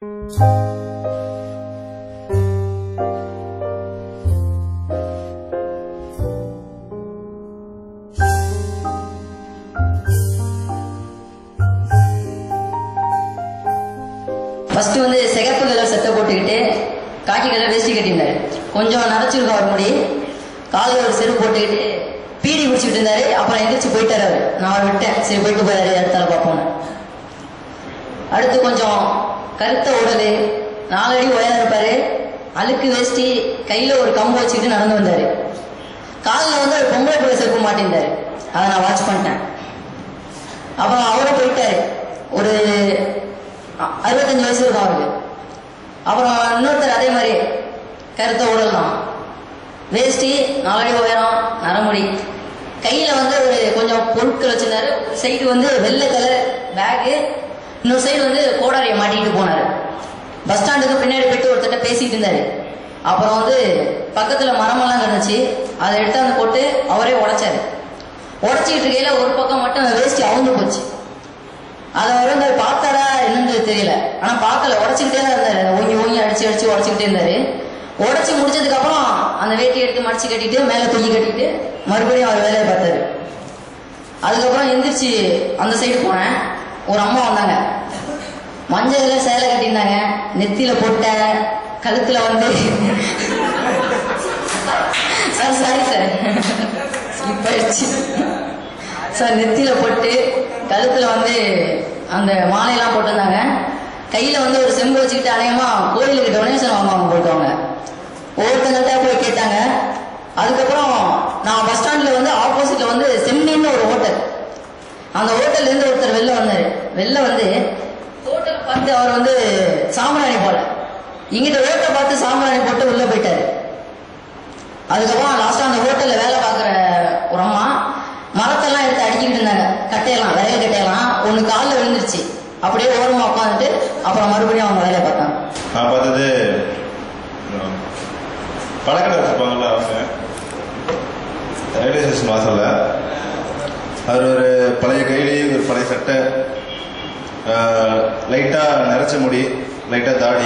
First வந்து சிகப்பு colour சட்டை போட்டுக்கிட்டு காக்கி கலர் வேஷ்டி கட்டியிருந்தாரு. கொஞ்சம் நரைச்சிருக்கும் அவர் முடி காலில் ஒரு செருப்பு போட்டுக்கிட்டு பீடி குடிச்சிட்டு இருந்தாரு. அப்புறம் எந்திரிச்சு போயிட்டாரு நான் விட்டேன். சரி போயிட்டு போயாரு அடுத்தால பார்ப்போம் அடுத்து கொஞ்சம் கருத்த உடல் நாலடி உயரம் இருப்பாரு. அழுக்கு வேஷ்டி கையில ஒரு கம்பு வச்சுக்கிட்டு நடந்து வந்தாரு. காலில் வந்து ஒரு பொம்பளை பிள்ளை செருப்பு மாட்டிருந்தாரு அதை நான் வாட்ச் பண்ணிட்டேன். அப்புறம் அவரும் போயிட்டாரு. ஒரு அறுபத்தஞ்சு வயசு இருக்கும் அவருக்கு. அப்புறம் இன்னொருத்தர் அதே மாதிரி கருத்த உடல் தான். வேஷ்டி நாலடி உயரம் நரமுடி கையில வந்து ஒரு கொஞ்சம் பொருட்கள் வச்சிருந்தாரு. சைடு வந்து வெள்ளை கலர் பேகு இன்னொரு சைடு வந்து கோடாரியை மாட்டிக்கிட்டு போனாரு. பஸ் ஸ்டாண்டுக்கு பின்னாடி போயிட்டு ஒருத்தட்ட பேசிட்டு இருந்தாரு. அப்புறம் வந்து பக்கத்துல மரமெல்லாம் கிடந்துச்சு. அதை எடுத்தாந்து போட்டு அவரே உடைச்சாரு. உடைச்சிக்கிட்டு இருக்கையில ஒரு பக்கம் மட்டும் வேஷ்டி அவுந்து போச்சு. அதை அவர் வந்து பார்த்தாரா என்னன்னு தெரியல. ஆனா பார்க்கல. உடச்சிக்கிட்டே தான் இருந்தாரு. ஓங்கி ஓங்கி அடிச்சு அடிச்சு உடச்சிக்கிட்டே இருந்தாரு. உடச்சி முடிச்சதுக்கு அப்புறம் அந்த வேட்டி எடுத்து மடிச்சு கட்டிட்டு மேல தூக்கி கட்டிட்டு மறுபடியும் அவர் வேலையை பார்த்தாரு. அதுக்கப்புறம் எந்திரிச்சு அந்த சைடு போனேன். ஒரு அம்மா வந்தாங்க. மஞ்சள் சேலை கட்டியிருந்தாங்க. நெத்தியில போட்ட கழுத்துல வந்து சார் சாரி சார் ஸ்லிப் ஆயிடுச்சு. சார் நெத்தியில போட்டு கழுத்துல வந்து அந்த மாலையெல்லாம் போட்டிருந்தாங்க. கையில வந்து ஒரு செம்பு வச்சுக்கிட்டு அநேகமா கோயிலுக்கு டொனேஷன் வாங்குவாங்க போட்டவங்க. ஒவ்வொருத்தங்கள்ட்ட போய் கேட்டாங்க. அதுக்கப்புறம் நான் பஸ் ஸ்டாண்ட்ல வந்து ஆப்போசிட்ல வந்து செம்மின்னு ஒரு ஹோட்டல் அந்த ஹோட்டல்ல இருந்து ஒருத்தர் வெளில வந்தாரு. வெளில வந்து பார்த்து அவர் வந்து சாம்பிராணி போல. இங்கிட்ட ரோட்டை பார்த்து சாம்பிராணி போட்டு உள்ள போயிட்டாரு. அதுக்கப்புறம் லாஸ்டா அந்த ஹோட்டல்ல வேலை பார்க்குற ஒரு அம்மா மரத்தெல்லாம் எடுத்து அடிக்கிட்டு இருந்தாங்க. கட்டையெல்லாம் விறகு கட்டையெல்லாம். ஒன்று காலில் விழுந்துருச்சு. அப்படியே ஓரமா உட்காந்துட்டு அப்புறம் மறுபடியும் அவங்க வேலையை பார்த்தாங்க. நான் பார்த்தது பழக்கடை வச்சிருப்பாங்கல்ல அவங்க. ரயில்வே ஸ்டேஷன் வாசல்ல அவர் ஒரு பழைய கைலி ஒரு பழைய சட்டை லைட்டாக நரைச்ச முடி லைட்டாக தாடி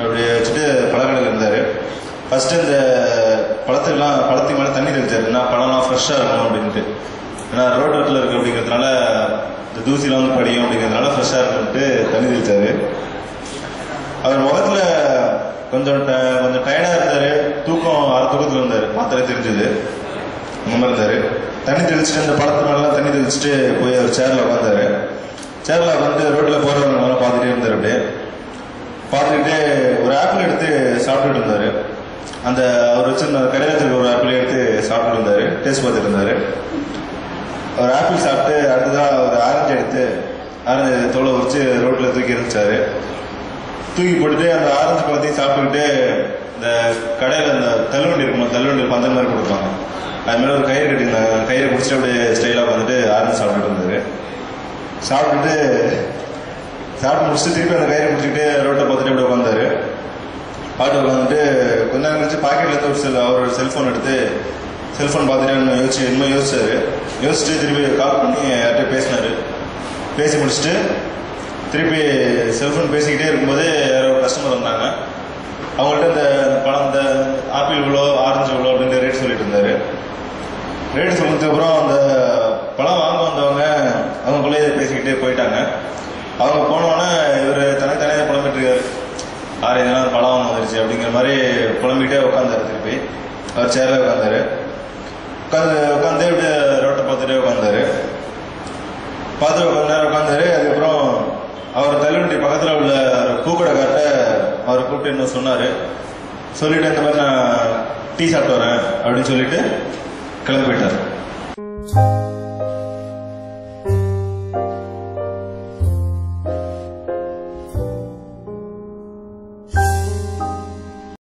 அப்படி வச்சுட்டு பழக்கடையில் இருந்தார். ஃபஸ்ட்டு இந்த பழத்துக்கெல்லாம் பழத்துக்கு மேலே தண்ணி தெளிச்சாரு. ஏன்னா பழம்லாம் ஃப்ரெஷ்ஷாக இருக்கணும் அப்படின்ட்டு. ஏன்னா ரோட் ரோட்டில் இருக்கு அப்படிங்கிறதுனால இந்த தூசிலாம் வந்து படியும் அப்படிங்கிறதுனால ஃப்ரெஷ்ஷாக இருக்கணும்ட்டு தண்ணி தெளிச்சாரு. அவர் முகத்தில் கொஞ்சம் ட- கொஞ்சம் டயர்டாக இருந்தார். தூக்கம் அரை தூக்கத்தில் இருந்தார். மாத்திரை தெரிஞ்சது. அந்த மாதிரி தண்ணி தெளிச்சுட்டு அந்த பழத்து மேலாம் தண்ணி தெளிச்சுட்டு போய் அவர் சேரில் உட்காந்தாரு சேர்ல வந்து ரோட்ல போறவங்க பார்த்துட்டே இருந்தார் அப்படியே. பார்த்துக்கிட்டே ஒரு ஆப்பிள் எடுத்து சாப்பிட்டுட்டு இருந்தாரு. அந்த அவர் வச்சிருந்த கடையில் வச்சிருக்க ஒரு ஆப்பிள் எடுத்து சாப்பிட்டுட்டு இருந்தாரு. டேஸ்ட் பார்த்துட்டு இருந்தாரு. ஒரு ஆப்பிள் சாப்பிட்டு அடுத்ததாக ஒரு ஆரஞ்சு எடுத்து ஆரஞ்சு தோலை வச்சு ரோட்ல தூக்கி இருந்துச்சாரு தூக்கி போட்டுட்டு அந்த ஆரஞ்சு பழத்தையும் சாப்பிட்டுக்கிட்டு இந்த கடையில் அந்த தள்ளுவண்டி இருக்குமா தள்ளுவண்டி பந்தல் மாதிரி கொடுப்பாங்க. அது மேலே ஒரு கயிறு கட்டியிருந்தாங்க. கயிறு பிடிச்சிட்டு அப்படியே ஸ்டைலாக வந்துட்டு ஆரஞ்சு சாப்பிட்டுட்டு இருந்தாரு. சாப்பிட்டுட்டு சாப்பிட்டு முடிச்சுட்டு திருப்பி அந்த கயிறு பிடிச்சிக்கிட்டு ரோட்டை பார்த்துட்டு அப்படியே உட்காந்தாரு பாட்டு உட்காந்துட்டு கொஞ்ச நேரம் கழிச்சு பாக்கெட்ல இருந்து ஒரு செல் அவர் செல்ஃபோன் எடுத்து செல்ஃபோன் பார்த்துட்டு இன்னும் யோசிச்சு இன்னும் யோசிச்சாரு. யோசிச்சுட்டு திருப்பி கால் பண்ணி யார்கிட்ட பேசினாரு. பேசி முடிச்சுட்டு திருப்பி செல்ஃபோன் பேசிக்கிட்டே இருக்கும்போது யாரோ ஒரு கஸ்டமர் வந்தாங்க. அவங்கள்ட்ட இந்த பழம் இந்த ஆப்பிள் இவ்வளோ ஆரஞ்சு இவ்வளோ அப்படின்ற ரேட் சொல்லிட்டு இருந்தாரு. ரேட் சொன்னதுக்கு அப்புறம் அந்த அவங்களுக்குள்ளே பேசிக்கிட்டே போயிட்டாங்க. அவங்க போனோடனே இவர் தனி தனியாக புலம்பிட்டு இருக்காரு ஆறு இதெல்லாம் பழம் வந்துருச்சு? அப்படிங்கிற மாதிரி புலம்பிக்கிட்டே உட்காந்தாரு திருப்பி. அவர் சேர்ல உட்காந்தாரு உட்காந்து உட்காந்து இப்படி ரோட்டை பார்த்துட்டே உட்காந்தாரு பார்த்து கொஞ்ச நேரம் உட்காந்தாரு அதுக்கப்புறம் அவர் தள்ளுவண்டி பக்கத்தில் உள்ள பூக்கடைக்கார்ட்ட அவர் கூப்பிட்டு என்ன சொன்னார். சொல்லிட்டு இந்த மாதிரி நான் டீ சாப்பிட்டு வரேன் அப்படின்னு சொல்லிட்டு கிளம்பி போயிட்டார்.